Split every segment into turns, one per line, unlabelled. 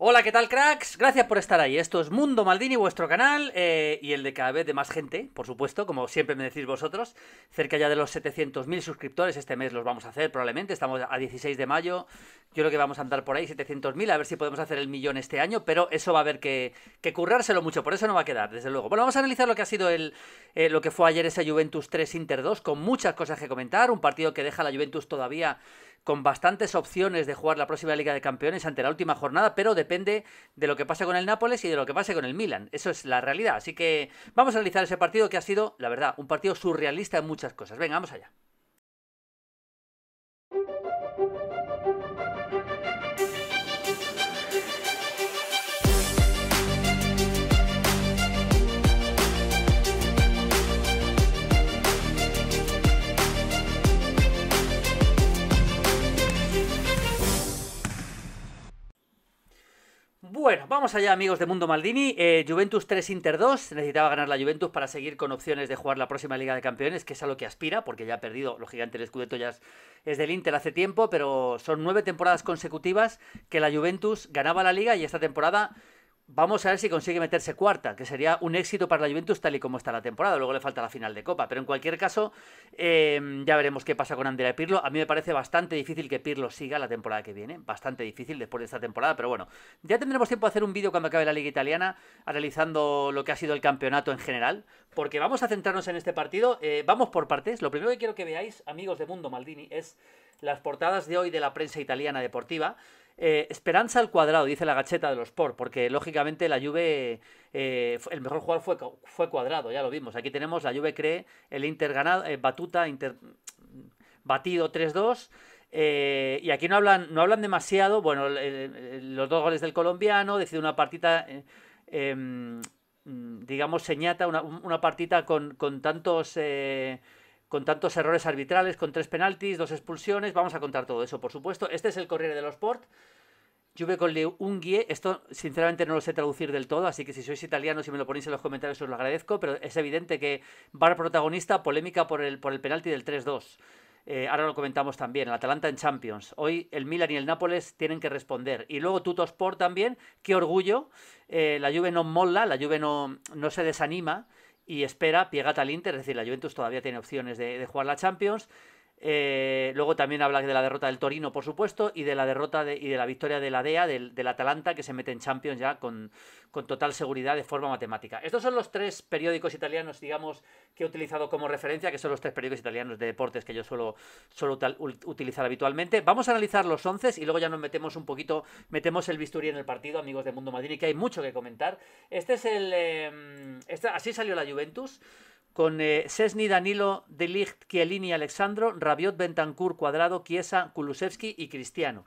Hola, ¿qué tal cracks? Gracias por estar ahí. Esto es Mundo Maldini, vuestro canal, eh, y el de cada vez de más gente, por supuesto, como siempre me decís vosotros. Cerca ya de los 700.000 suscriptores, este mes los vamos a hacer probablemente, estamos a 16 de mayo, yo creo que vamos a andar por ahí, 700.000, a ver si podemos hacer el millón este año, pero eso va a haber que, currárselo mucho, por eso no va a quedar, desde luego. Bueno, vamos a analizar lo que ha sido el, eh, lo que fue ayer ese Juventus 3 Inter 2, con muchas cosas que comentar, un partido que deja a la Juventus todavía con bastantes opciones de jugar la próxima Liga de Campeones ante la última jornada, pero depende de lo que pase con el Nápoles y de lo que pase con el Milan. Eso es la realidad. Así que vamos a analizar ese partido que ha sido, la verdad, un partido surrealista en muchas cosas. Venga, vamos allá. Vamos allá amigos de Mundo Maldini. Eh, Juventus 3 Inter 2. Necesitaba ganar la Juventus para seguir con opciones de jugar la próxima Liga de Campeones, que es a lo que aspira, porque ya ha perdido, lógicamente el Scudetto ya es, del Inter hace tiempo, pero son nueve temporadas consecutivas que la Juventus ganaba la Liga y esta temporada Vamos a ver si consigue meterse cuarta, que sería un éxito para la Juventus tal y como está la temporada. Luego le falta la final de Copa. Pero en cualquier caso, em, ya veremos qué pasa con Andrea Pirlo. A mí me parece bastante difícil que Pirlo siga la temporada que viene. Bastante difícil después de esta temporada. Pero bueno, ya tendremos tiempo de hacer un vídeo cuando acabe la Liga Italiana, analizando lo que ha sido el campeonato en general. Porque vamos a centrarnos en este partido. Eh, vamos por partes. Lo primero que quiero que veáis, amigos de Mundo Maldini, es las portadas de hoy de la prensa italiana deportiva. Eh, esperanza al cuadrado, dice la gacheta de los Sport, porque lógicamente la Juve, eh, el mejor jugador fue, fue cuadrado, ya lo vimos. Aquí tenemos la Juve cree el Inter ganado, eh, batuta, Inter batido 3-2. y aquí no hablan, no hablan demasiado. Bueno, los dos goles del colombiano, decide una partita, em, digamos, señata, una, una partita con, con tantos con tantos errores arbitrales, con tres penaltis, dos expulsiones. Vamos a contar todo eso, por supuesto. Este es el Corriere dello Sport. Juve con le Unghie. Esto, sinceramente, no lo sé traducir del todo, así que si sois italianos y me lo ponéis en los comentarios os lo agradezco, pero es evidente que Bar protagonista, polémica por el, por el penalti del 3-2. Eh, ahora lo comentamos también, el Atalanta en Champions. Hoy el Milan y el Nápoles tienen que responder. Y luego Tuto Sport también, qué orgullo. Eh, la Juve no mola, la Juve no, no se desanima y espera Piegata al Inter, es decir, la Juventus todavía tiene opciones de, de jugar la Champions. Eh, luego también habla de la derrota del Torino, por supuesto, y de la derrota de, y de la victoria de la DEA, del, Atalanta, que se mete en Champions ya con, total seguridad de forma matemática. Estos son los tres periódicos italianos, digamos, que he utilizado como referencia, que son los tres periódicos italianos de deportes que yo suelo, utilizar habitualmente. Vamos a analizar los once y luego ya nos metemos un poquito, metemos el bisturí en el partido, amigos de Mundo Madrid, que hay mucho que comentar. Este es el. Eh, este, así salió la Juventus con eh, Sesni, Danilo, Delicht, Chiellini, Alexandro, Rabiot, Bentancur, Cuadrado, Chiesa, Kulusevski y Cristiano.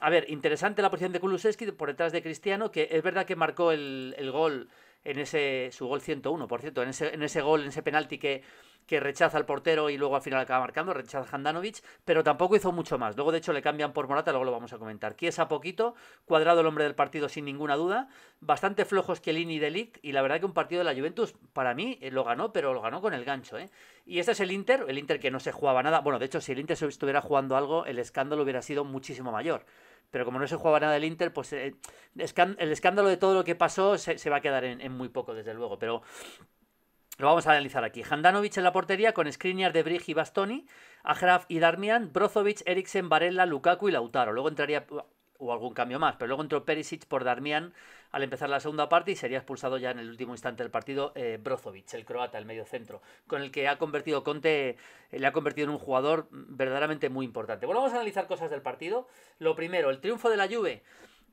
A ver, interesante la posición de Kulusevski por detrás de Cristiano, que es verdad que marcó el, el gol en ese, su gol 101, por cierto, en ese, en ese gol, en ese penalti que, que rechaza al portero y luego al final acaba marcando, rechaza Handanovic, pero tampoco hizo mucho más. Luego, de hecho, le cambian por Morata, luego lo vamos a comentar. Kiesa poquito, cuadrado el hombre del partido sin ninguna duda, bastante flojos Chiellini y Delict, y la verdad que un partido de la Juventus, para mí, eh, lo ganó, pero lo ganó con el gancho, ¿eh? Y este es el Inter, el Inter que no se jugaba nada. Bueno, de hecho, si el Inter se estuviera jugando algo, el escándalo hubiera sido muchísimo mayor pero como no se jugaba nada el Inter, pues eh, el escándalo de todo lo que pasó se, va a quedar en, muy poco, desde luego. Pero lo vamos a analizar aquí. Handanovic en la portería con Skriniar, De Brig y Bastoni, Agraf y Darmian, Brozovic, Eriksen, Varela, Lukaku y Lautaro. Luego entraría o algún cambio más, pero luego entró Perisic por Darmian al empezar la segunda parte y sería expulsado ya en el último instante del partido eh, Brozovic, el croata, el medio centro, con el que ha convertido Conte, eh, le ha convertido en un jugador verdaderamente muy importante. Bueno, vamos a analizar cosas del partido. Lo primero, el triunfo de la Juve.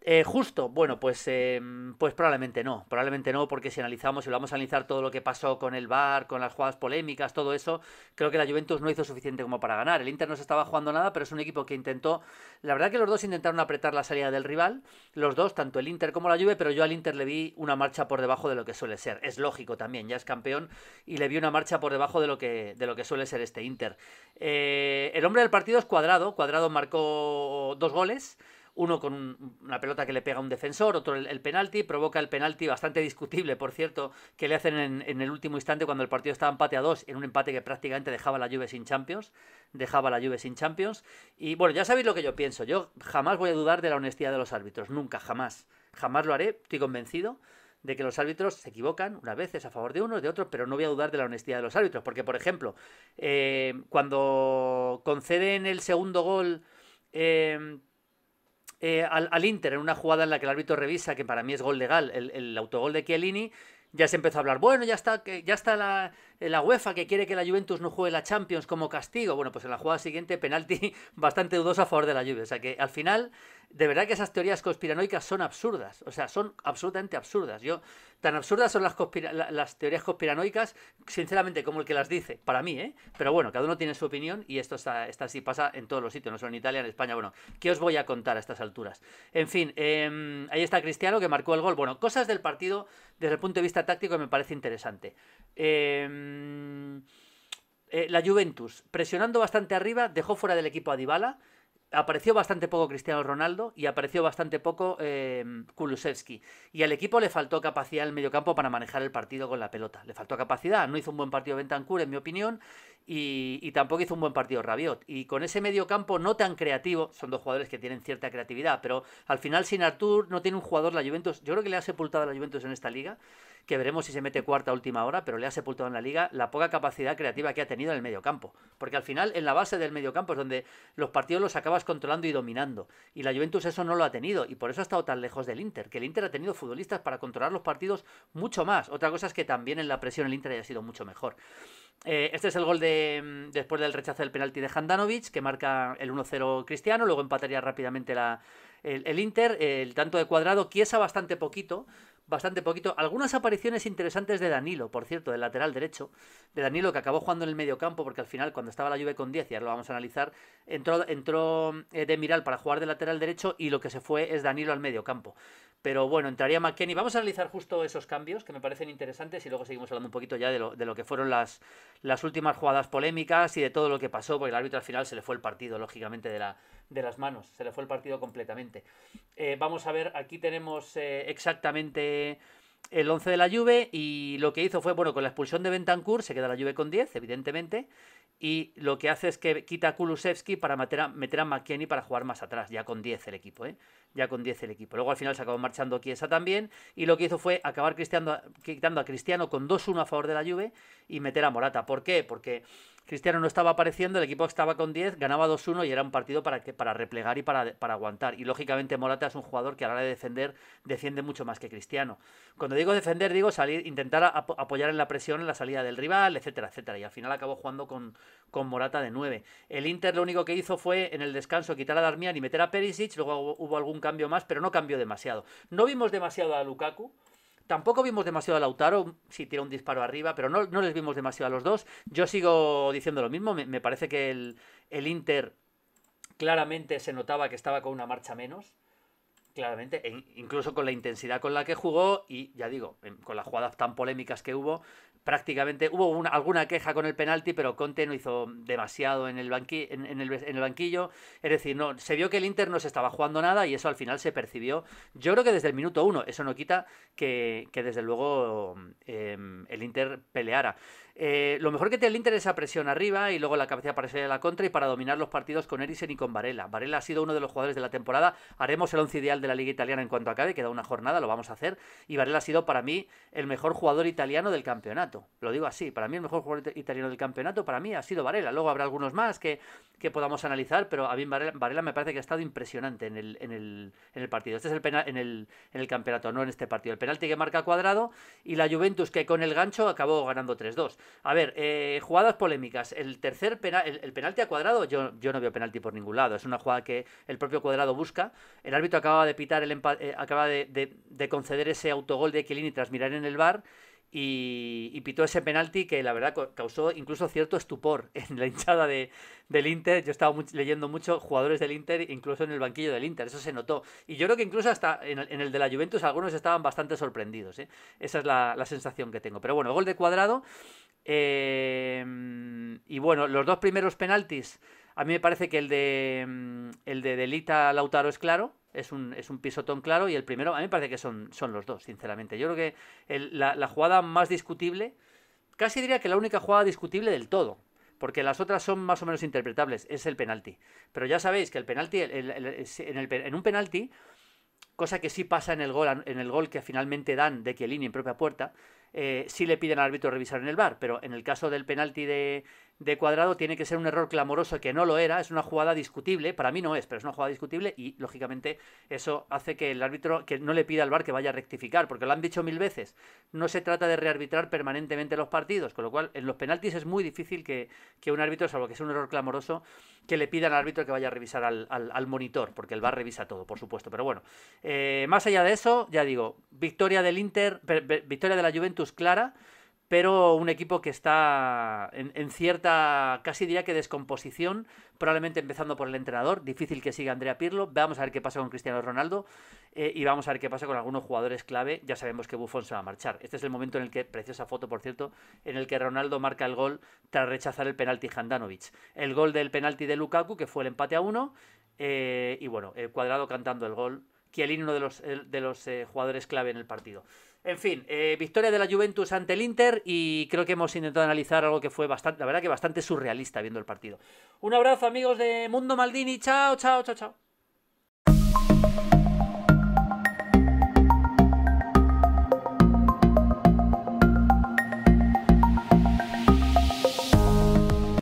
Eh, justo, bueno, pues, em, pues probablemente no, probablemente no, porque si analizamos y vamos a analizar todo lo que pasó con el VAR, con las jugadas polémicas, todo eso, creo que la Juventus no hizo suficiente como para ganar. El Inter no se estaba jugando nada, pero es un equipo que intentó, la verdad que los dos intentaron apretar la salida del rival, los dos, tanto el Inter como la Juve, pero yo al Inter le vi una marcha por debajo de lo que suele ser. Es lógico también, ya es campeón y le vi una marcha por debajo de lo que, de lo que suele ser este Inter. Eh, el hombre del partido es Cuadrado, Cuadrado marcó dos goles uno con una pelota que le pega a un defensor, otro el, penalti, provoca el penalti bastante discutible, por cierto, que le hacen en, el último instante cuando el partido estaba empate a dos, en un empate que prácticamente dejaba la Juve sin Champions, dejaba la Juve sin Champions. Y bueno, ya sabéis lo que yo pienso, yo jamás voy a dudar de la honestidad de los árbitros, nunca, jamás, jamás lo haré, estoy convencido de que los árbitros se equivocan unas veces a favor de unos, de otros, pero no voy a dudar de la honestidad de los árbitros, porque por ejemplo, eh, cuando conceden el segundo gol eh, eh, al, Inter en una jugada en la que el árbitro revisa, que para mí es gol legal, el, el autogol de Chiellini, ya se empezó a hablar, bueno, ya está, ya está la, la UEFA que quiere que la Juventus no juegue la Champions como castigo. Bueno, pues en la jugada siguiente, penalti bastante dudoso a favor de la Juve. O sea que al final, de verdad que esas teorías conspiranoicas son absurdas. O sea, son absolutamente absurdas. Yo, tan absurdas son las, las teorías conspiranoicas, sinceramente, como el que las dice, para mí, ¿eh? Pero bueno, cada uno tiene su opinión y esto está, está así, pasa en todos los sitios, no solo en Italia, en España. Bueno, ¿qué os voy a contar a estas alturas? En fin, em, ahí está Cristiano que marcó el gol. Bueno, cosas del partido desde el punto de vista táctico me parece interesante. Em, eh, la Juventus, presionando bastante arriba, dejó fuera del equipo a Dybala. Apareció bastante poco Cristiano Ronaldo y apareció bastante poco eh, Kulusevski. Y al equipo le faltó capacidad en el mediocampo para manejar el partido con la pelota. Le faltó capacidad. No hizo un buen partido Bentancur, en mi opinión. Y, tampoco hizo un buen partido Rabiot. Y con ese mediocampo no tan creativo, son dos jugadores que tienen cierta creatividad, pero al final sin Artur no tiene un jugador la Juventus. Yo creo que le ha sepultado a la Juventus en esta liga que veremos si se mete cuarta última hora, pero le ha sepultado en la liga la poca capacidad creativa que ha tenido en el mediocampo. Porque al final, en la base del mediocampo es donde los partidos los acabas controlando y dominando. Y la Juventus eso no lo ha tenido, y por eso ha estado tan lejos del Inter, que el Inter ha tenido futbolistas para controlar los partidos mucho más. Otra cosa es que también en la presión el Inter haya sido mucho mejor. Eh, este es el gol de mm, después del rechazo del penalti de Handanovic, que marca el 1-0 Cristiano, luego empataría rápidamente la, el, el, Inter, el tanto de cuadrado, quiesa bastante poquito, bastante poquito. Algunas apariciones interesantes de Danilo, por cierto, del lateral derecho. De Danilo que acabó jugando en el medio campo porque al final, cuando estaba la lluvia con 10, ya lo vamos a analizar, entró, entró eh, de Miral para jugar de lateral derecho y lo que se fue es Danilo al medio campo. Pero bueno, entraría McKenny. Vamos a analizar justo esos cambios que me parecen interesantes y luego seguimos hablando un poquito ya de lo, de lo que fueron las, las últimas jugadas polémicas y de todo lo que pasó, porque el árbitro al final se le fue el partido, lógicamente, de, la, de las manos. Se le fue el partido completamente. Eh, vamos a ver, aquí tenemos eh, exactamente el 11 de la Juve y lo que hizo fue, bueno, con la expulsión de Bentancur se queda la Juve con 10, evidentemente, y lo que hace es que quita a Kulusevski para meter a, meter para jugar más atrás, ya con 10 el equipo, ¿eh? ya con 10 el equipo. Luego al final se acabó marchando Chiesa también y lo que hizo fue acabar quitando a Cristiano con 2-1 a favor de la Juve y meter a Morata. ¿Por qué? Porque Cristiano no estaba apareciendo, el equipo estaba con 10, ganaba 2-1 y era un partido para, para replegar y para, para aguantar. Y lógicamente Morata es un jugador que a la hora de defender defiende mucho más que Cristiano. Cuando digo defender, digo salir, intentar apoyar en la presión en la salida del rival, etcétera, etcétera. Y al final acabó jugando con, con Morata de 9. El Inter lo único que hizo fue en el descanso quitar a Darmian y meter a Perisic, luego hubo algún cambio más, pero no cambió demasiado. No vimos demasiado a Lukaku, Tampoco vimos demasiado a Lautaro, sí tira un disparo arriba, pero no, les vimos demasiado a los dos. Yo sigo diciendo lo mismo, me, parece que el, el, Inter claramente se notaba que estaba con una marcha menos, claramente, e incluso con la intensidad con la que jugó y ya digo, con las jugadas tan polémicas que hubo, prácticamente hubo una, alguna queja con el penalti, pero Conte no hizo demasiado en el, en, el, banquillo. Es decir, no, se vio que el Inter no se estaba jugando nada y eso al final se percibió. Yo creo que desde el minuto uno, eso no quita que, desde luego em, el Inter peleara. Eh, lo mejor que tiene el Inter es esa presión arriba y luego la capacidad para salir a la contra y para dominar los partidos con Eriksen y con Varela. Varela ha sido uno de los jugadores de la temporada. Haremos el once ideal de la Liga Italiana en cuanto acabe, queda una jornada, lo vamos a hacer. Y Varela ha sido para mí el mejor jugador italiano del campeonato. Lo digo así, para mí el mejor jugador italiano del campeonato, para mí ha sido Varela. Luego habrá algunos más que, que podamos analizar, pero a mí Varela, me parece que ha estado impresionante en el, en el, en el partido. Este es el penal en el, en el campeonato, no en este partido. El penalti que marca cuadrado y la Juventus que con el gancho acabó ganando 3-2. A ver, eh, jugadas polémicas. El tercer penal, el, penalti a cuadrado, yo, yo no veo penalti por ningún lado. Es una jugada que el propio cuadrado busca. El árbitro acaba de pitar el eh, acaba de, conceder ese autogol de Chiellini tras mirar en el bar. Y, pitó ese penalti que la verdad causó incluso cierto estupor en la hinchada de, del Inter. Yo estaba leyendo mucho jugadores del Inter, incluso en el banquillo del Inter, eso se notó. Y yo creo que incluso hasta en el, de la Juventus algunos estaban bastante sorprendidos. ¿eh? Esa es la, sensación que tengo. Pero bueno, gol de cuadrado Em, y bueno, los dos primeros penaltis, a mí me parece que el de, mm, el de Delita Lautaro es claro, es un, es un pisotón claro y el primero, a mí me parece que son, son los dos, sinceramente. Yo creo que la, la jugada más discutible, casi diría que la única jugada discutible del todo, porque las otras son más o menos interpretables, es el penalti. Pero ya sabéis que el penalti, en, en, un penalti, cosa que sí pasa en el gol, en el gol que finalmente dan de Chiellini en propia puerta, eh, sí le piden al árbitro revisar en el bar, pero en el caso del penalti de, de cuadrado tiene que ser un error clamoroso que no lo era, es una jugada discutible, para mí no es, pero es una jugada discutible y lógicamente eso hace que el árbitro que no le pida al bar que vaya a rectificar, porque lo han dicho mil veces, no se trata de rearbitrar permanentemente los partidos, con lo cual en los penaltis es muy difícil que, un árbitro, salvo que sea un error clamoroso, que le pida al árbitro que vaya a revisar al, monitor, porque el bar revisa todo, por supuesto, pero bueno, eh, más allá de eso, ya digo, victoria del Inter, victoria de la Juventus clara, pero un equipo que está en, cierta, casi diría que descomposición, probablemente empezando por el entrenador, difícil que siga Andrea Pirlo, vamos a ver qué pasa con Cristiano Ronaldo eh, y vamos a ver qué pasa con algunos jugadores clave, ya sabemos que Buffon se va a marchar. Este es el momento en el que, preciosa foto por cierto, en el que Ronaldo marca el gol tras rechazar el penalti Handanovic. El gol del penalti de Lukaku, que fue el empate a uno, eh, y bueno, el cuadrado cantando el gol, Kielin, uno de los, de los eh, jugadores clave en el partido. En fin, eh, victoria de la Juventus ante el Inter y creo que hemos intentado analizar algo que fue bastante, la verdad que bastante surrealista viendo el partido. Un abrazo amigos de Mundo Maldini, chao, chao, chao, chao.